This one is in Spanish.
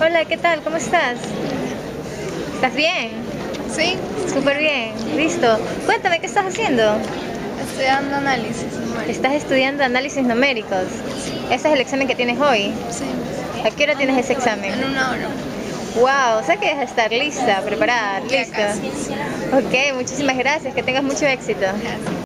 Hola, ¿qué tal? ¿Cómo estás? ¿Estás bien? Sí, Súper bien, listo. Cuéntame, ¿qué estás haciendo? estoy dando análisis numérico. Estás estudiando análisis numéricos. Ese es el examen que tienes hoy. Sí, ¿A qué hora tienes ese en examen? una hora. Wow, o sea que debes estar lista, preparada, listo. Ok, muchísimas gracias, que tengas mucho éxito. Gracias.